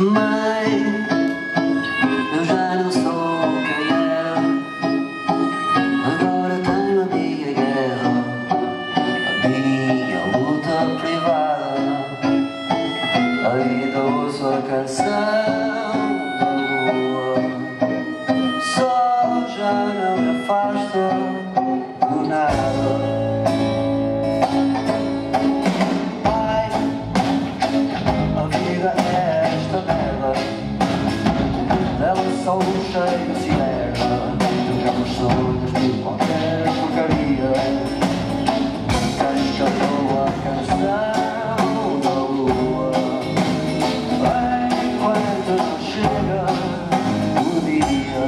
Mãe, eu já não sou quem era. Agora tenho a minha guerra A minha luta privada. Ainda ouço a canção da lua. Só já não me afasta Só um cheiro se erra Trocamos sonhos por qualquer porcaria. Quem cantou a canção da lua. Enquanto não chega o dia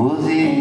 Uzi